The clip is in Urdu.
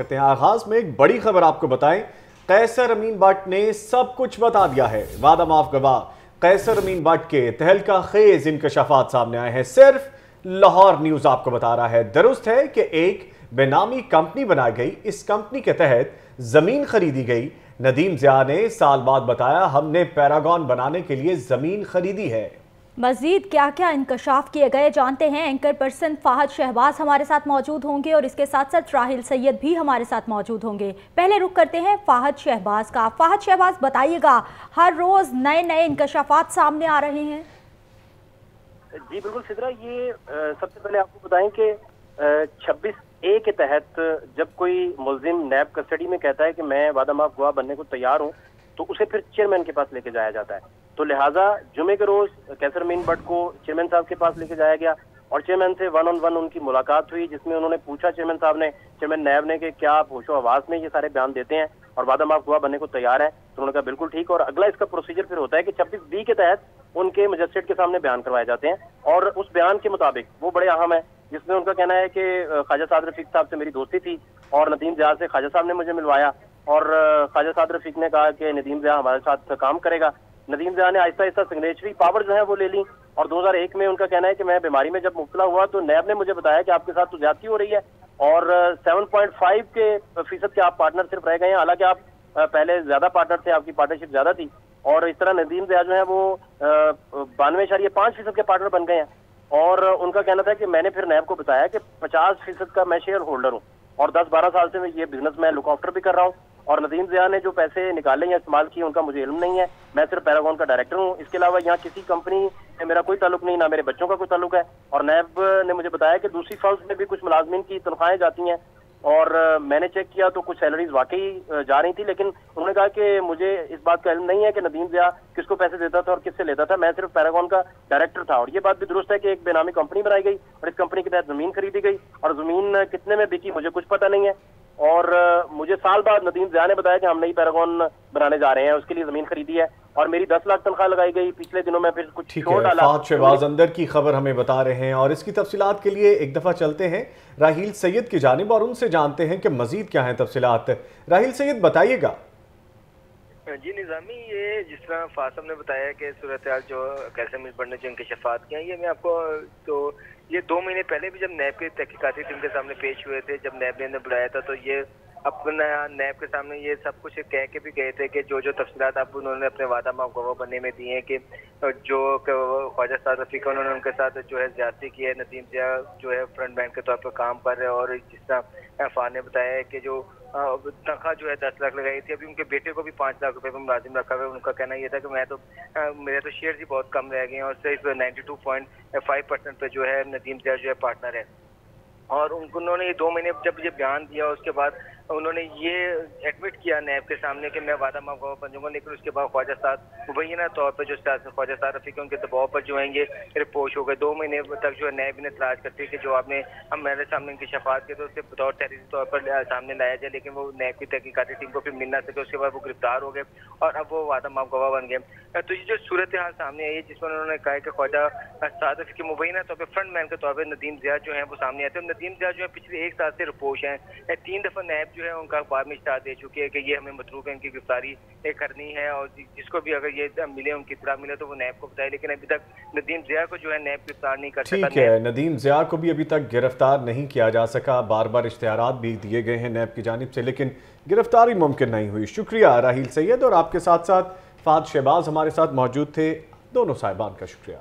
کرتے ہیں۔ آغاز میں ایک بڑی خبر آپ کو بتائیں۔ قیسر امین بٹ نے سب کچھ بتا دیا ہے۔ وعدہ معاف گواہ۔ قیسر امین بٹ کے تہلکہ خیز انکشافات سامنے آئے ہیں۔ صرف لاہور نیوز آپ کو بتا رہا ہے۔ درست ہے کہ ایک بے نامی کمپنی بنائی گئی۔ اس کمپنی کے تحت زمین خریدی گئی۔ ندیم زیاء نے سال بعد بتایا، ہم نے پیراگون بنانے کے لیے زمین خریدی ہے۔ مزید کیا کیا انکشاف کیے گئے جانتے ہیں اینکر پرسن فاہد شہباز ہمارے ساتھ موجود ہوں گے اور اس کے ساتھ ساتھ راہل سید بھی ہمارے ساتھ موجود ہوں گے۔ پہلے رک کرتے ہیں فاہد شہباز کا۔ فاہد شہباز بتائیے گا، ہر روز نئے نئے انکشافات سامنے آ رہے ہیں؟ جی بالکل سدرا یہ سب سے پہلے آپ کو بتائیں کہ چھبیس اے کے تحت جب کوئی ملزم نیب کسٹڈی میں کہتا ہے کہ میں وعدہ معاف گواہ بننے کو تیار ہوں، تو اسے پھر چیئرمین کے پاس لے کے جایا جاتا ہے۔ تو لہٰذا جمعے کے روز کیسر مین بٹ کو چیئرمین صاحب کے پاس لے کے جایا گیا اور چیئرمین سے ون آن ون ان کی ملاقات ہوئی، جس میں انہوں نے پوچھا چیئرمین صاحب نے، چیئرمین نیب نے کہ کیا آپ ہوش و آواز میں یہ سارے بیان دیتے ہیں اور وعدہ معاف گواہ بننے کو تیار ہے تو انہوں نے کہا بالکل ٹھیک اور اگلا اس کا پروسیجر پھر ہوتا ہے کہ چھبیس بی کے تحت ان کے مجسٹریٹ کے سامنے بیان کروائے جاتے ہیں اور اس بیان کے مطابق وہ بڑے اہم ہے جس میں ان کا کہنا ہے کہ خواجہ سعد رفیق صاحب سے میری دوستی تھی اور ندیم ضیاء سے خواجہ صاحب نے مجھے ملوایا اور خواجہ سعد رفیق نے کہا کہ ندیم ضیاء ہمارے ساتھ کام کرے گا ندیم ضیاء نے آہستہ آہستہ سگنیچری پاور جو ہے وہ لے لی اور دو ہزار ایک میں ان کا کہنا ہے کہ میں بیماری میں جب مبتلا ہوا تو نیب نے مجھے بتایا کہ آپ کے ساتھ تو زیادتی ہو رہی ہے اور سیون پوائنٹ فائیو کے فیصد کے آپ پارٹنر صرف رہ گئے ہیں۔ حالانکہ آپ پہلے زیادہ پارٹنر تھے، آپ کی پارٹنرشپ زیادہ تھی اور اس طرح ندیم ضیاء جو ہے وہ بانوے اشاریہ پانچ فیصد کے پارٹنر بن گئے ہیں۔ اور ان کا کہنا تھا کہ میں نے پھر نیب کو بتایا کہ پچاس فیصد کا میں شیئر ہولڈر ہوں اور دس بارہ سال سے میں یہ بزنس میں لک آفٹر بھی کر رہا ہوں۔ اور ندیم ضیاء نے جو پیسے نکالے یا استعمال کیے ان کا مجھے علم نہیں ہے۔ میں صرف پیراگون کا ڈائریکٹر ہوں۔ اس کے علاوہ یہاں کسی کمپنی سے میرا کوئی تعلق نہیں، نہ میرے بچوں کا کوئی تعلق ہے۔ اور نیب نے مجھے بتایا کہ دوسری فرمز میں بھی کچھ ملازمین کی تنخواہیں جاتی ہیں۔ اور میں نے چیک کیا تو کچھ سیلریز واقعی جا رہی تھی لیکن انہوں نے کہا کہ مجھے اس بات کا علم نہیں ہے کہ ندیم ضیاء کس کو پیسے دیتا تھا اور کس سے لیتا تھا۔ میں صرف پیراگون کا ڈائریکٹر تھا۔ اور یہ بات بھی درست ہے کہ ایک بے نامی کمپنی بنائی گئی اور اس کمپنی کے تحت زمین خریدی گئی۔ اور زمین کتنے میں بکی مجھے کچھ پتہ نہیں ہے۔ اور مجھے سال بعد ندیم ضیاء نے بتایا کہ ہم نئی پیراگون بنانے جا رہے ہیں اس کے لیے زمین خریدی ہے اور میری دس لاکھ تنخواہ لگائی گئی۔ پچھلے دنوں میں پھر کچھ فہد شہباز اندر کی خبر ہمیں بتا رہے ہیں۔ اور اس کی تفصیلات کے لیے ایک دفعہ چلتے ہیں راہیل سید کی جانب اور ان سے جانتے ہیں کہ مزید کیا ہیں تفصیلات۔ راہیل سید بتائیے گا۔ اچھا، جی نظامی، یہ جس طرح فاسم نے بتایا کہ صورتحال جو کیسے مل پڑنے جو انکشافات کیا یہ میں آپ کو تو یہ دو مہینے پہلے بھی جب نیب کے تحقیقاتی ٹیم کے سامنے پیش ہوئے تھے، جب نیب نے بلایا تھا، تو یہ اپنا نیب کے سامنے یہ سب کچھ کہہ کے بھی گئے تھے کہ جو جو تفصیلات اب انہوں نے اپنے وعدہ ماہ گواہ بننے میں دیے ہیں کہ جو خواجہ سعد رفیق انہوں نے ان کے ساتھ جو ہے زیادتی کی ہے ندیم ضیاء جو ہے فرنٹ بینک کے طور پر کام کر رہے اور جس طرح فان نے بتایا ہے کہ جو تنخواہ جو ہے دس لاکھ لگائی تھی، ابھی ان کے بیٹے کو بھی پانچ لاکھ روپے میں ملازم رکھا ہوا ہے۔ ان کا کہنا یہ تھا کہ میں تو میرے تو شیئر ہی بہت کم رہ گئے ہیں اور صرف ninety two point five percent پہ جو ہے ندیم زیر جو ہے پارٹنر ہے۔ اور انہوں نے یہ دو مہینے جب یہ بیان دیا، اس کے بعد انہوں نے یہ ایڈمٹ کیا نیب کے سامنے کہ میں وعدہ ماہ گواہ بن جاؤں گا لیکن اس کے بعد خواجہ صاحب مبینہ طور پر جو خواجہ صاحب رفیق ان کے دباؤ پر جو ہیں، یہ رپوش ہو گئے۔ دو مہینے تک جو ہے نیب نے تلاش کرتی ہے کہ جو آپ نے ہم میرے سامنے ان کی شفاعت کی، تو اسے بطور تحریری طور پر سامنے لایا جائے، لیکن وہ نیب کی تحقیقاتی ٹیم کو پھر مل نہ سکے، اس کے بعد وہ گرفتار ہو گئے اور اب وہ وعدہ ماہ گواہ بن گئے۔ تو یہ جو صورتحال سامنے آئی ہے، جس میں انہوں نے کہا کہ خواجہ صاحب رفیق مبینہ طور پر فرنٹ مین کے طور پر ندیم ضیاء جو ہیں، وہ سامنے آتے ہیں۔ ندیم ضیاء جو ہے پچھلے ایک سال سے رپوش ہیں۔ تین دفعہ نیب جو ہے ان کا اخبار میں اشتہار دے چکی ہے کہ یہ ہمیں مطلوب ہے ان کی گرفتاری کرنی ہے اور جس کو بھی اگر یہ ملے ان کی اطلاع ملے تو وہ نیب کو بتائے۔ لیکن ابھی تک ندیم ضیاء کو جو ہے نیب گرفتار نہیں کر سکتا ٹھیک ہے ندیم ضیاء کو بھی ابھی تک گرفتار نہیں کیا جا سکا۔ بار بار اشتہارات بھی دیے گئے ہیں نیب کی جانب سے لیکن گرفتاری ممکن نہیں ہوئی۔ شکریہ راہیل سید اور آپ کے ساتھ ساتھ فہد شہباز ہمارے ساتھ موجود تھے۔ دونوں صاحبان کا شکریہ۔